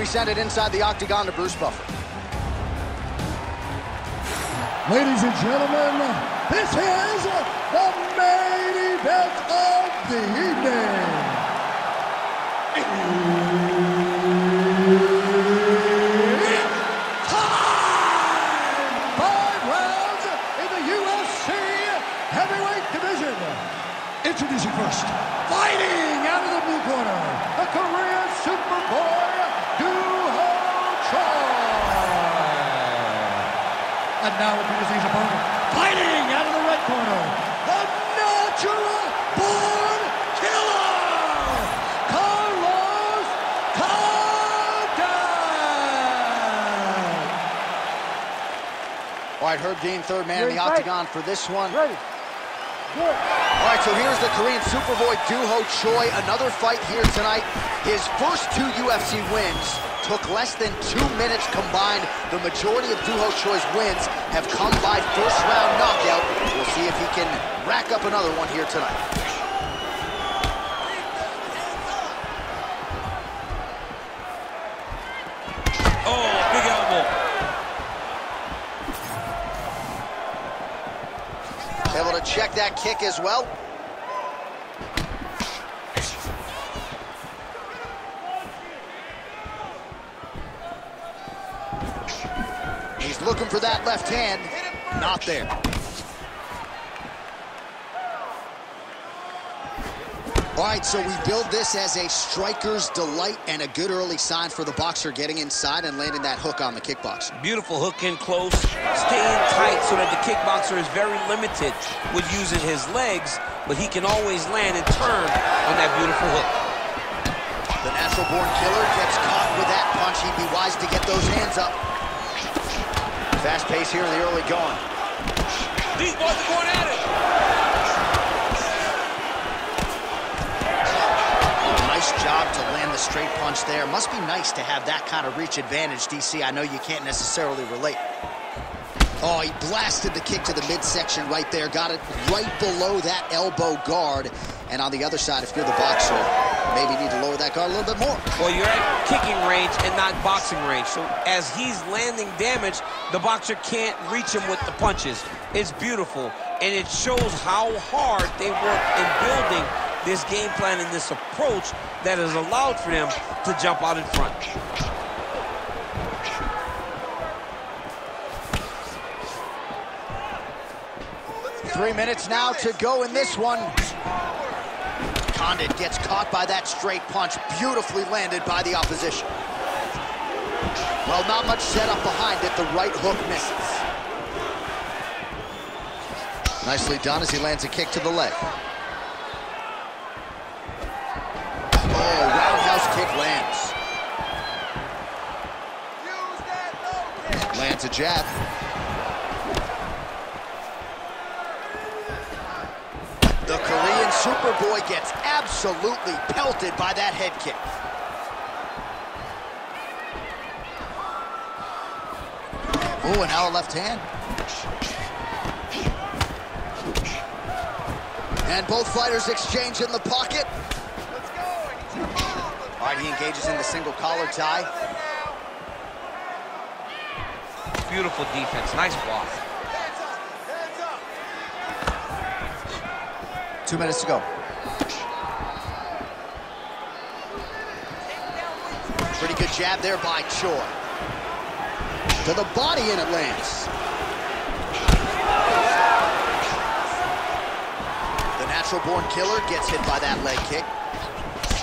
we send it inside the octagon to Bruce Buffer. Ladies and gentlemen, this is the main event of the evening. Now introducing his opponent, fighting out of the red corner, the natural born killer, Carlos Condit. All right, Herb Dean, third man in the Ready, octagon for this one. Ready. All right, so here's the Korean Superboy Doo-Ho Choi. Another fight here tonight. His first two UFC wins took less than two minutes combined. The majority of Doo-Ho Choi's wins have come by first-round knockout. We'll see if he can rack up another one here tonight. Kick as well. He's looking for that left hand. Not there. All right, so we build this as a striker's delight and a good early sign for the boxer getting inside and landing that hook on the kickboxer. Beautiful hook in close, staying tight so that the kickboxer is very limited with using his legs, but he can always land and turn on that beautiful hook. The natural-born killer gets caught with that punch. He'd be wise to get those hands up. Fast pace here in the early going. These boys are going at it. Job to land the straight punch there. Must be nice to have that kind of reach advantage, DC. I know you can't necessarily relate. Oh, he blasted the kick to the midsection right there. Got it right below that elbow guard. And on the other side, if you're the boxer, maybe need to lower that guard a little bit more. Well, you're at kicking range and not boxing range. So as he's landing damage, the boxer can't reach him with the punches. It's beautiful, and it shows how hard they work in building this game plan and this approach that has allowed for them to jump out in front. Three minutes now to go in this one. Condit gets caught by that straight punch, beautifully landed by the opposition. Well, not much setup behind it. The right hook misses. Nicely done as he lands a kick to the leg. Oh, roundhouse kick lands. Lands a jab. The Korean Superboy gets absolutely pelted by that head kick. Oh, and now a left hand. And both fighters exchange in the pocket. All right, he engages in the single collar tie. Beautiful defense, nice block. Two minutes to go. Pretty good jab there by Choi. To the body and it lands. The natural-born killer gets hit by that leg kick.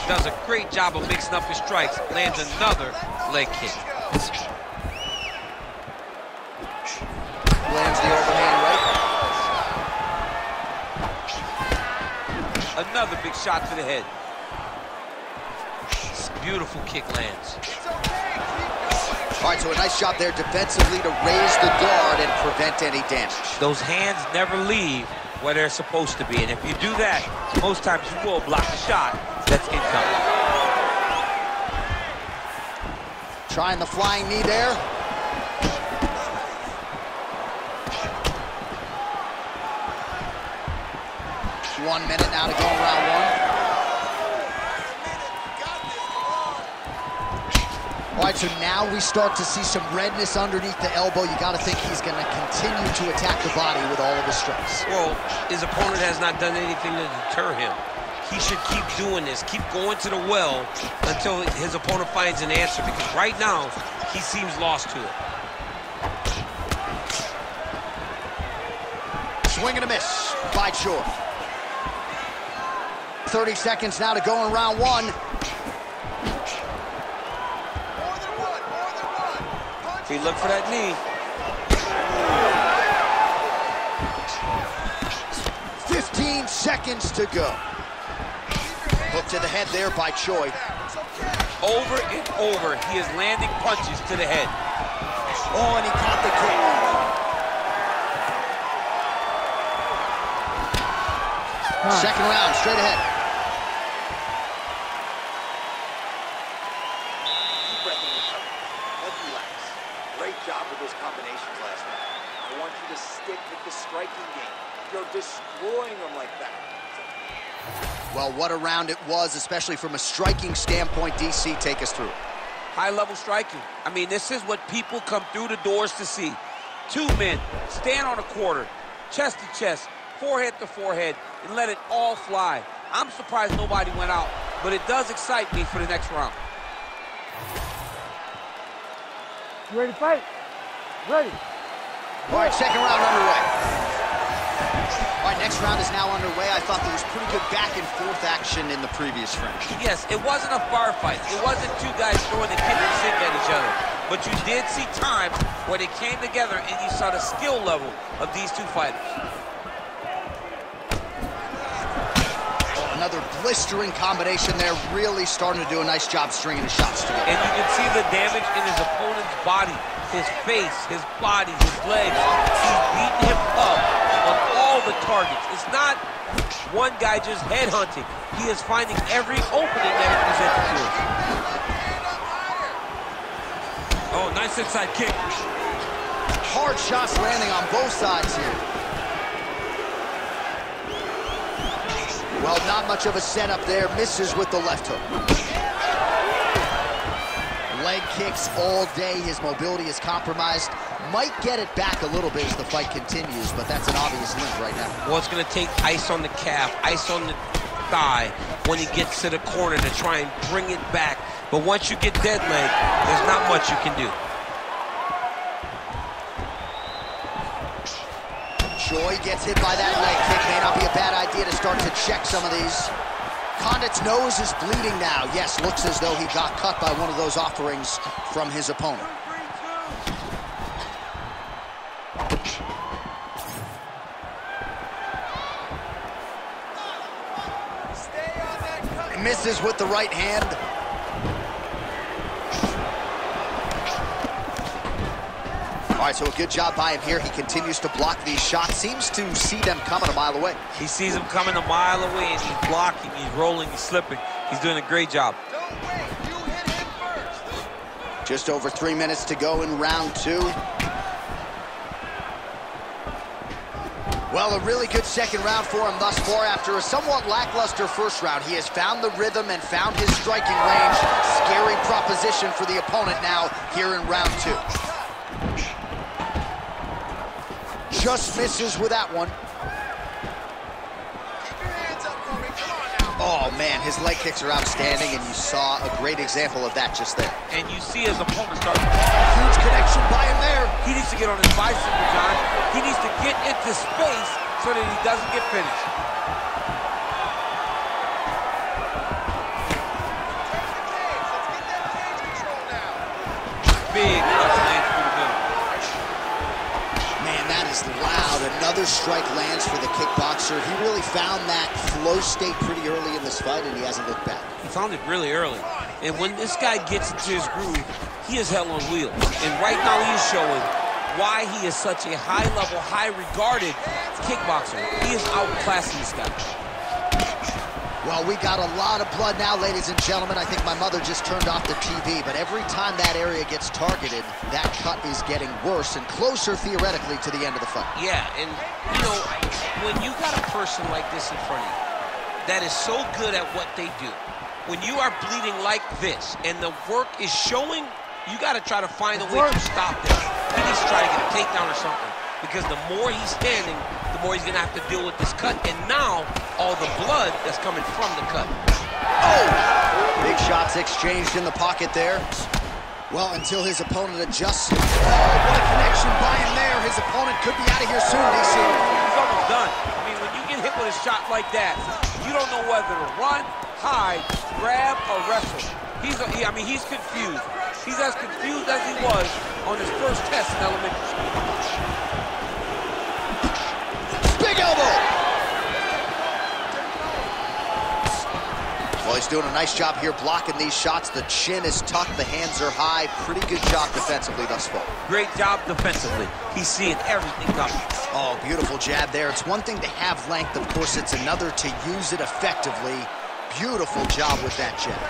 Does a great job of mixing up his strikes. Lands another leg kick. Lands the overhand right. Another big shot to the head. Beautiful kick lands. All right, so a nice job there defensively to raise the guard and prevent any damage. Those hands never leave where they're supposed to be. And if you do that, most times you will block the shot that's incoming. Trying the flying knee there. One minute now to go in round one. All right, right, so now we start to see some redness underneath the elbow. You got to think he's going to continue to attack the body with all of his strikes. Well, his opponent has not done anything to deter him. He should keep doing this, keep going to the well until his opponent finds an answer because right now, he seems lost to it. Swing and a miss by Choi. 30 seconds now to go in round one. He looked for that knee. 15 seconds to go. Hook to the head there by Choi. Over and over, he is landing punches to the head. Oh, and he caught the kick. Second round, straight ahead. Striking game. You're destroying them like that. Well, what a round it was, especially from a striking standpoint. DC, take us through. High-level striking. I mean, this is what people come through the doors to see. Two men stand on a quarter, chest to chest, forehead to forehead, and let it all fly. I'm surprised nobody went out, but it does excite me for the next round. You ready to fight? Ready. All right, second round underway. All right, next round is now underway. I thought there was pretty good back and forth action in the previous frame. Yes, it wasn't a bar fight. It wasn't two guys throwing the kitchen sink at each other. But you did see times where they came together and you saw the skill level of these two fighters. Another blistering combination there, really starting to do a nice job stringing the shots together. And you can see the damage in his opponent's body his face, his body, his legs. He's beating him up on all the targets. It's not one guy just headhunting. He is finding every opening that he presents to us. Oh, nice inside kick. Hard shots landing on both sides here. Well, not much of a setup there. Misses with the left hook leg kicks all day. His mobility is compromised. Might get it back a little bit as the fight continues, but that's an obvious limp right now. Well, it's going to take ice on the calf, ice on the thigh when he gets to the corner to try and bring it back. But once you get dead leg, there's not much you can do. Choi gets hit by that leg kick. May not be a bad idea to start to check some of these. Condit's nose is bleeding now. Yes, looks as though he got cut by one of those offerings from his opponent. Misses with the right hand. Right, so a good job by him here. He continues to block these shots. Seems to see them coming a mile away. He sees them coming a mile away, and he's blocking, he's rolling, he's slipping. He's doing a great job. Just over three minutes to go in round two. Well, a really good second round for him thus far. After a somewhat lackluster first round, he has found the rhythm and found his striking range. Scary proposition for the opponent now here in round two. Just misses with that one. Oh, man, his leg kicks are outstanding, and you saw a great example of that just there. And you see his opponent start... Huge connection by him there. He needs to get on his bicycle, John. He needs to get into space so that he doesn't get finished. Another strike lands for the kickboxer. He really found that flow state pretty early in this fight, and he hasn't looked back. He found it really early. And when this guy gets into his groove, he is hell on wheels. And right now he is showing why he is such a high-level, high-regarded kickboxer. He is outclassing this guy. Well, we got a lot of blood now, ladies and gentlemen. I think my mother just turned off the TV, but every time that area gets targeted, that cut is getting worse and closer, theoretically, to the end of the fight. Yeah, and, you know, when you got a person like this in front of you that is so good at what they do, when you are bleeding like this and the work is showing, you got to try to find a way to stop this. He needs to try to get a takedown or something because the more he's standing, the more he's going to have to deal with this cut. And now, all the blood that's coming from the cut. Oh! Big shots exchanged in the pocket there. Well, until his opponent adjusts. Oh, what a connection by him there. His opponent could be out of here soon, DC. He's almost done. I mean, when you get hit with a shot like that, you don't know whether to run, hide, grab, or wrestle. He's, he, I mean, he's confused. He's as confused as he was on his first test in elementary school. Big elbow! He's doing a nice job here blocking these shots. The chin is tucked, the hands are high. Pretty good job defensively thus far. Great job defensively. He's seeing everything coming. Oh, beautiful jab there. It's one thing to have length, of course, it's another to use it effectively. Beautiful job with that jab.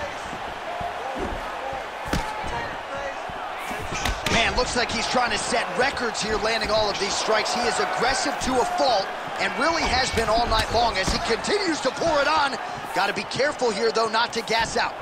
Man, looks like he's trying to set records here, landing all of these strikes. He is aggressive to a fault and really has been all night long as he continues to pour it on. Got to be careful here, though, not to gas out.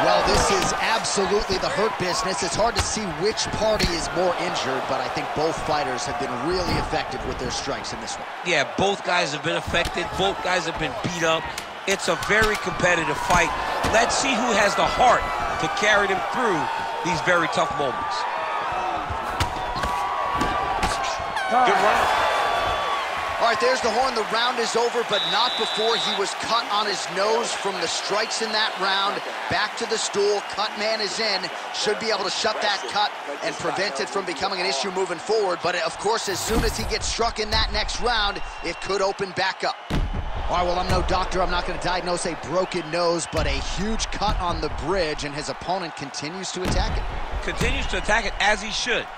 Well, this is absolutely the hurt business. It's hard to see which party is more injured, but I think both fighters have been really effective with their strikes in this one. Yeah, both guys have been affected. Both guys have been beat up. It's a very competitive fight. Let's see who has the heart to carry them through these very tough moments. Good round. All right, there's the horn. The round is over, but not before he was cut on his nose from the strikes in that round. Back to the stool. Cut man is in. Should be able to shut that cut and prevent it from becoming an issue moving forward. But, of course, as soon as he gets struck in that next round, it could open back up. All right, well, I'm no doctor. I'm not going to diagnose a broken nose, but a huge cut on the bridge, and his opponent continues to attack it. Continues to attack it as he should.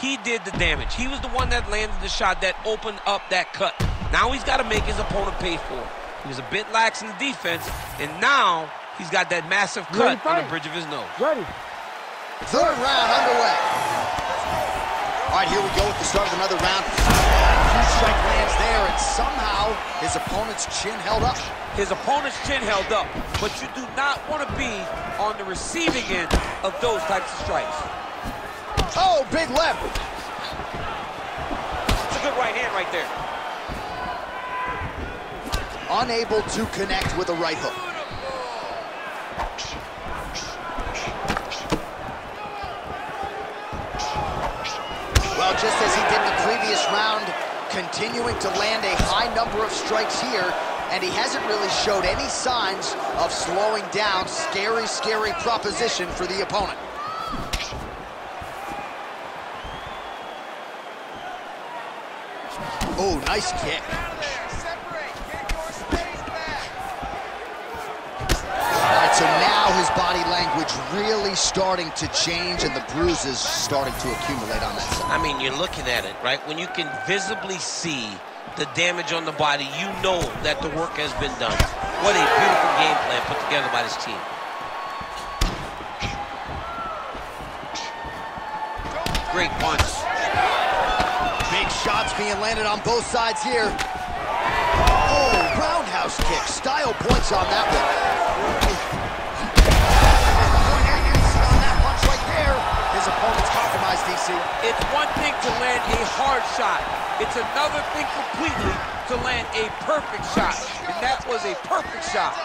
He did the damage. He was the one that landed the shot that opened up that cut. Now he's got to make his opponent pay for it. He was a bit lax in the defense, and now he's got that massive cut on the bridge of his nose. Ready. Third round underway. All right, here we go with the start of another round. Huge strike lands there, and somehow his opponent's chin held up. His opponent's chin held up, but you do not want to be on the receiving end of those types of strikes. Oh, big left. It's a good right hand right there. Unable to connect with a right hook. Well, just as he did the previous round, continuing to land a high number of strikes here, and he hasn't really showed any signs of slowing down. Scary, scary proposition for the opponent. Oh, nice kick. So now his body language really starting to change and the bruises starting to accumulate on that side. I mean, you're looking at it, right? When you can visibly see the damage on the body, you know that the work has been done. What a beautiful game plan put together by this team. Great punch shots being landed on both sides here. Oh, roundhouse kick. Style points on that one. on that punch right there. His opponent's compromised, DC. It's one thing to land a hard shot. It's another thing completely to land a perfect shot. And that was a perfect shot.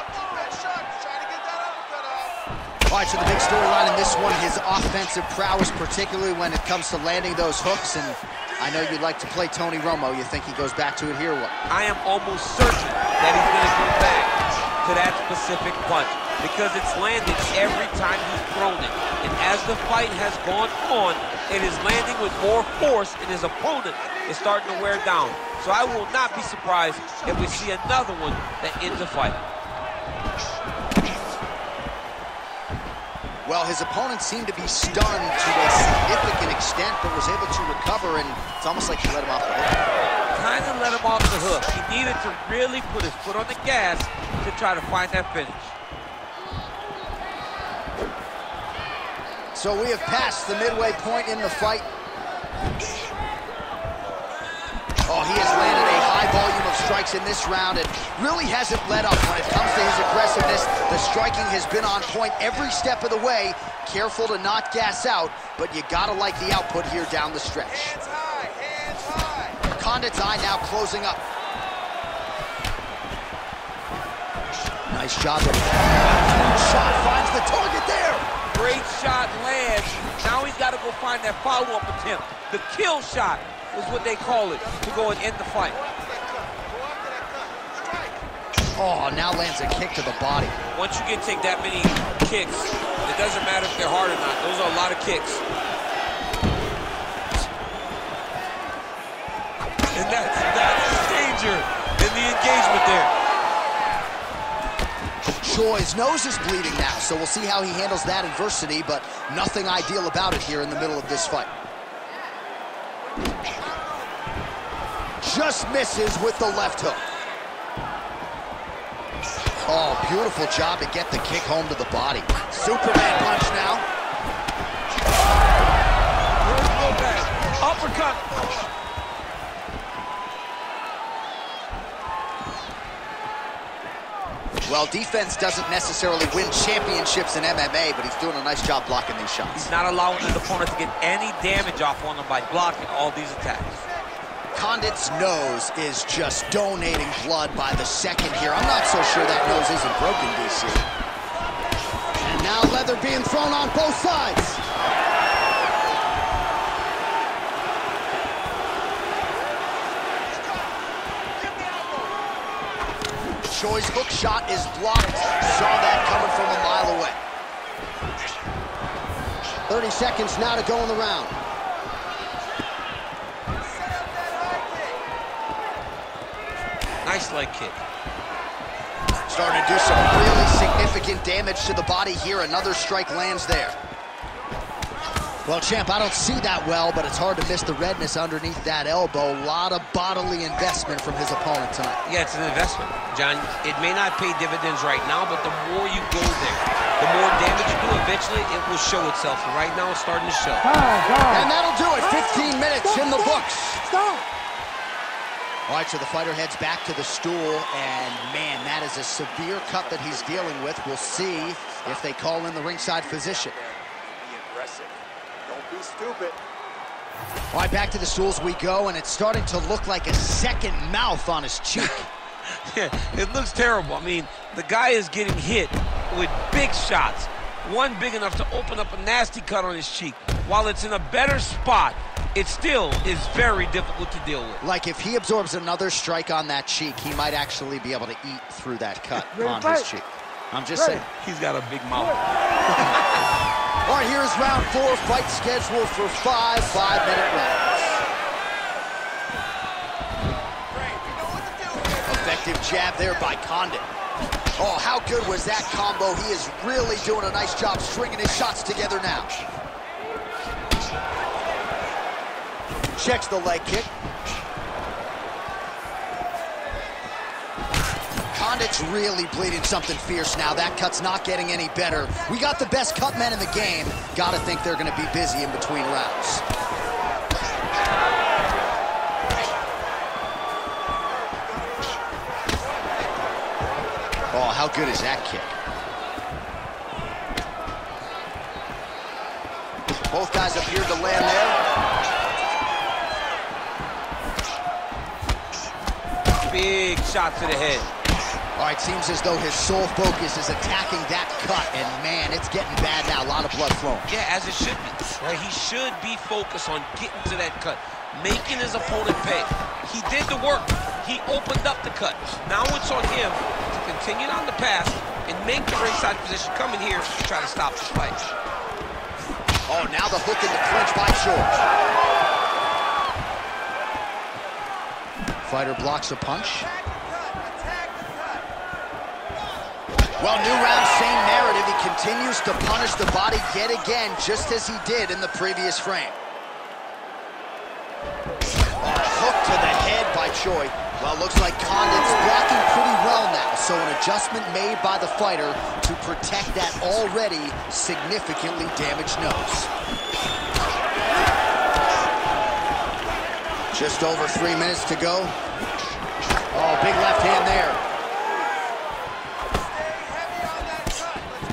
All right, so the big storyline in this one, his offensive prowess, particularly when it comes to landing those hooks. And I know you'd like to play Tony Romo. You think he goes back to it here what? I am almost certain that he's going to go back to that specific punch because it's landed every time he's thrown it. And as the fight has gone on, it is landing with more force, and his opponent is starting to wear down. So I will not be surprised if we see another one that ends the fight. Well, his opponent seemed to be stunned to a significant extent, but was able to recover, and it's almost like he let him off the hook. Kind of let him off the hook. He needed to really put his foot on the gas to try to find that finish. So we have passed the midway point in the fight. Oh, he has landed a high volume of strikes in this round and really hasn't let up when it comes to his aggressiveness. The striking has been on point every step of the way. Careful to not gas out, but you gotta like the output here down the stretch. Hands high, hands high. Condit's eye now closing up. Nice job there. Shot finds the target there. Great shot lands. Now he's got to go find that follow-up attempt. The kill shot is what they call it to go and end the fight. Oh, now lands a kick to the body. Once you can take that many kicks, it doesn't matter if they're hard or not. Those are a lot of kicks. And that's, that's danger in the engagement there. Choi's nose is bleeding now, so we'll see how he handles that adversity, but nothing ideal about it here in the middle of this fight. Just misses with the left hook. Oh, beautiful job to get the kick home to the body. Superman punch now. Lopez, uppercut. Well, defense doesn't necessarily win championships in MMA, but he's doing a nice job blocking these shots. He's not allowing his opponent to get any damage off on him by blocking all these attacks. Condit's nose is just donating blood by the second here. I'm not so sure that nose isn't broken, DC. And now leather being thrown on both sides. Choi's hook shot is blocked. Saw that coming from a mile away. 30 seconds now to go in the round. Nice leg kick. Starting to do some really significant damage to the body here. Another strike lands there. Well, champ, I don't see that well, but it's hard to miss the redness underneath that elbow. A lot of bodily investment from his opponent tonight. Yeah, it's an investment. John, it may not pay dividends right now, but the more you go there, the more damage you do, eventually it will show itself. Right now it's starting to show. Time, time. And that'll do it. 15 minutes in the books. All right, so the fighter heads back to the stool, and man, that is a severe cut that he's dealing with. We'll see if they call in the ringside physician. Be aggressive. Don't be stupid. All right, back to the stools we go, and it's starting to look like a second mouth on his cheek. Yeah, it looks terrible. I mean, the guy is getting hit with big shots. One big enough to open up a nasty cut on his cheek. While it's in a better spot, it still is very difficult to deal with. Like if he absorbs another strike on that cheek, he might actually be able to eat through that cut on to his cheek. I'm just Ready. saying. He's got a big mouth. All right, here's round four, fight scheduled for five five-minute rounds. Effective jab there by Condit. Oh, how good was that combo? He is really doing a nice job stringing his shots together now. Checks the leg kick. Condit's really bleeding something fierce now. That cut's not getting any better. We got the best cut men in the game. Gotta think they're gonna be busy in between rounds. Oh, how good is that kick? Both guys appeared to land there. Big shot to the head. All right, seems as though his sole focus is attacking that cut, and man, it's getting bad now. A lot of blood flowing. Yeah, as it should be. Right? He should be focused on getting to that cut, making his opponent pay. He did the work. He opened up the cut. Now it's on him to continue on the path and make the ringside physician come in here to try to stop this fight. Oh, now the hook in the clinch by George. Fighter blocks a punch. Well, new round, same narrative. He continues to punish the body yet again, just as he did in the previous frame. Oh, hook to the head by Choi. Well, looks like Condit's blocking pretty well now, so an adjustment made by the fighter to protect that already significantly damaged nose. Just over three minutes to go. Oh, big left hand there.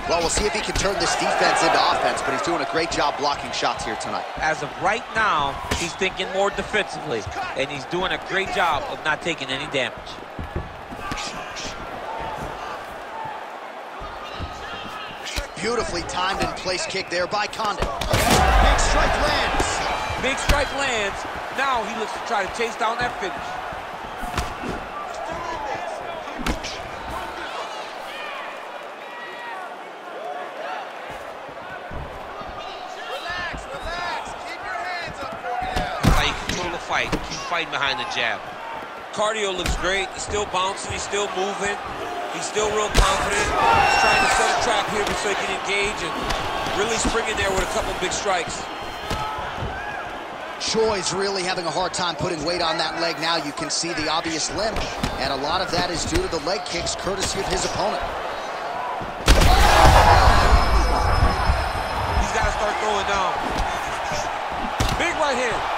Well, we'll see if he can turn this defense into offense, but he's doing a great job blocking shots here tonight. As of right now, he's thinking more defensively, and he's doing a great job of not taking any damage. Beautifully timed and placed kick there by Condit. Big strike lands. Big strike lands. Now he looks to try to chase down that finish. Relax, relax. Keep your hands up for now. How you control the fight. Keep fighting behind the jab. Cardio looks great. He's still bouncing. He's still moving. He's still real confident. He's trying to set a trap here so he can engage and really spring in there with a couple big strikes. Choi's really having a hard time putting weight on that leg now. You can see the obvious limp, and a lot of that is due to the leg kicks courtesy of his opponent. He's got to start throwing down. Big right hand.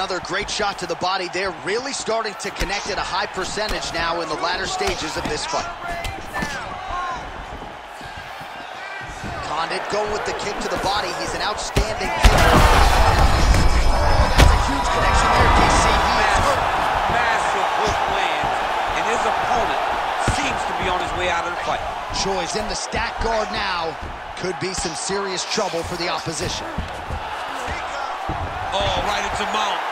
Another great shot to the body They're really starting to connect at a high percentage now in the latter stages of this fight. Condit going with the kick to the body. He's an outstanding kicker. Oh, that's a huge connection there, DC. He is Massive, hurt. massive hook lands, and his opponent seems to be on his way out of the fight. Choi's in the stack guard now. Could be some serious trouble for the opposition. Oh, right into mount.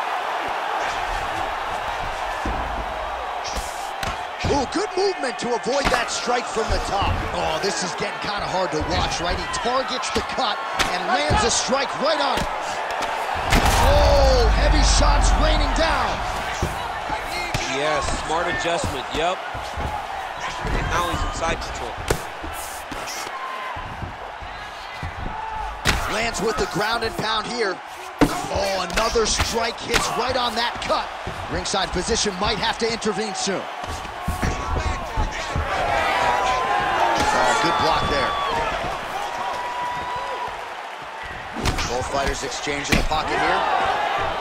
Ooh, good movement to avoid that strike from the top. Oh, this is getting kind of hard to watch, right? He targets the cut and lands a strike right on it. Oh, heavy shots raining down. Yes, smart adjustment. Yep. And now he's in side control. Lands with the ground and pound here. Oh, another strike hits right on that cut. Ringside physician might have to intervene soon. Fighters exchange in the pocket here.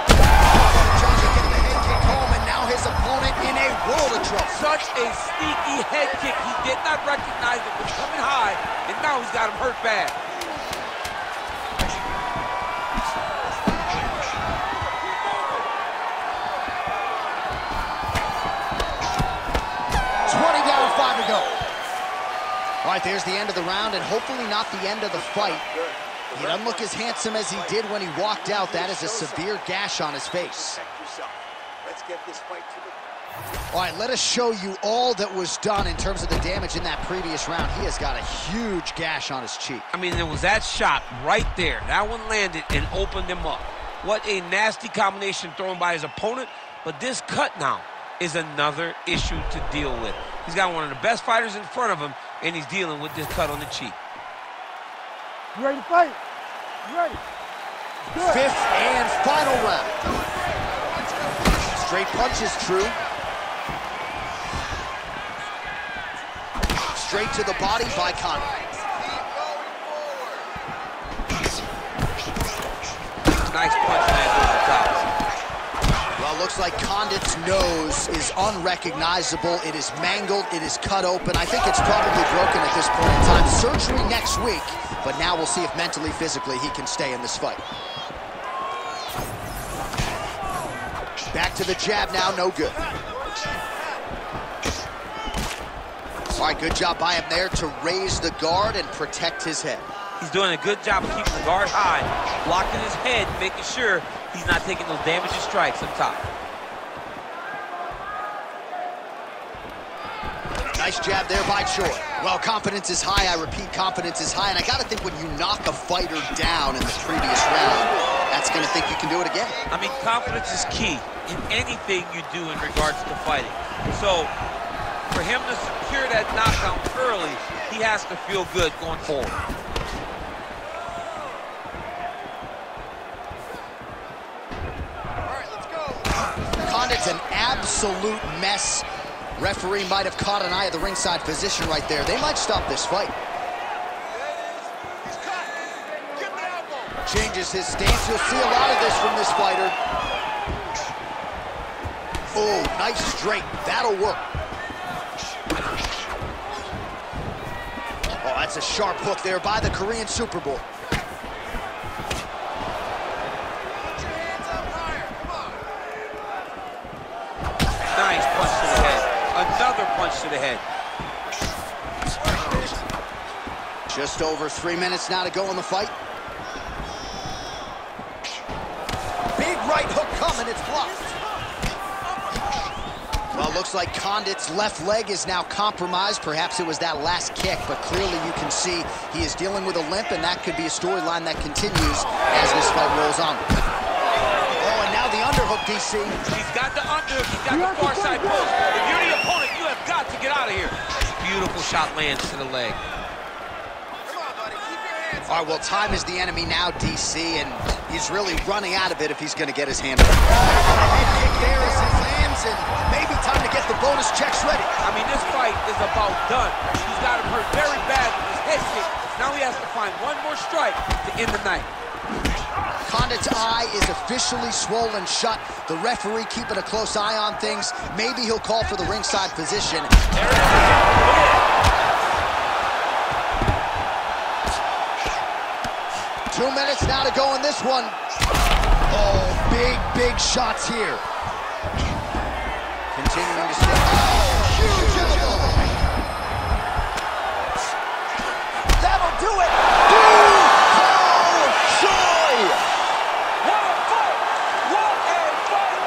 Getting the head kick home, and now his opponent in a world of trouble. Such a sneaky head kick. He did not recognize it was coming high, and now he's got him hurt bad. Twenty down, five to go. All right, there's the end of the round, and hopefully not the end of the fight. He doesn't look as handsome as he did when he walked out. That is a severe gash on his face. Let's get this fight to the All right, let us show you all that was done in terms of the damage in that previous round. He has got a huge gash on his cheek. I mean, there was that shot right there. That one landed and opened him up. What a nasty combination thrown by his opponent. But this cut now is another issue to deal with. He's got one of the best fighters in front of him, and he's dealing with this cut on the cheek. You ready to fight? Fifth and final round. Straight punch is true. Straight to the body by Conor. Nice punch looks like Condit's nose is unrecognizable. It is mangled. It is cut open. I think it's probably broken at this point in time. Surgery next week, but now we'll see if mentally, physically, he can stay in this fight. Back to the jab now, no good. All right, good job by him there to raise the guard and protect his head. He's doing a good job of keeping the guard high, blocking his head, making sure he's not taking those damaging strikes up top. Nice jab there by Choi. Well, confidence is high. I repeat, confidence is high. And I got to think when you knock a fighter down in the previous round, that's going to think you can do it again. I mean, confidence is key in anything you do in regards to fighting. So, for him to secure that knockdown early, he has to feel good going forward. All right, let's go. Condit's an absolute mess. Referee might have caught an eye of the ringside physician right there. They might stop this fight. Changes his stance. You'll see a lot of this from this fighter. Oh, nice straight. That'll work. Oh, that's a sharp hook there by the Korean Super Nice Another punch to the head. Just over three minutes now to go in the fight. Big right hook coming, it's blocked. Well, looks like Condit's left leg is now compromised. Perhaps it was that last kick, but clearly you can see he is dealing with a limp, and that could be a storyline that continues as this fight rolls on. Oh, and now the underhook, DC. He's got the underhook. He's got the far side post. If you're the opponent, you have got to get out of here. Beautiful shot lands to the leg. All right, well, time is the enemy now, DC, and he's really running out of it if he's going to get his hand up. Head kick there as it lands, and maybe time to get the bonus checks ready. I mean, this fight is about done. He's got him hurt very bad with his head kick. Now he has to find one more strike to end the night. Condit's eye is officially swollen shut. The referee keeping a close eye on things. Maybe he'll call for the ringside physician. Two minutes now to go in this one. Oh, big, big shots here. Continuing to stay. Oh, huge. That'll do it. Do Ho Choi. What a fight! What a fight!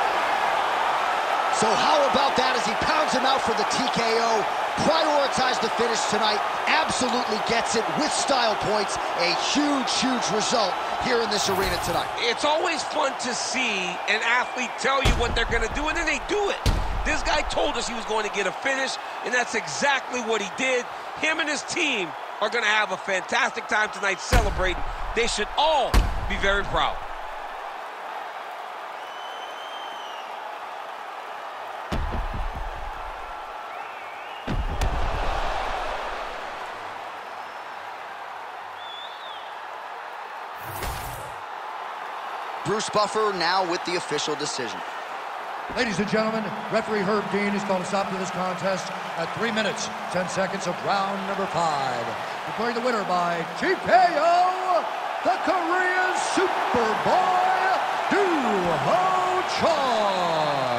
So how about that as he pounds him out for the TKO? Prioritize the finish tonight. Absolutely gets it with style points. A huge, huge result here in this arena tonight. It's always fun to see an athlete tell you what they're going to do, and then they do it. This guy told us he was going to get a finish, and that's exactly what he did. Him and his team are going to have a fantastic time tonight celebrating. They should all be very proud. Bruce Buffer now with the official decision. Ladies and gentlemen, referee Herb Dean has called a stop to this contest at 3 minutes, 10 seconds of round number 5. Declaring the winner by TKO, the Korean Superboy, Do Ho Choi.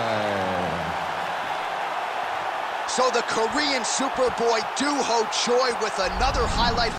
So the Korean Superboy Doo-Ho Choi with another highlight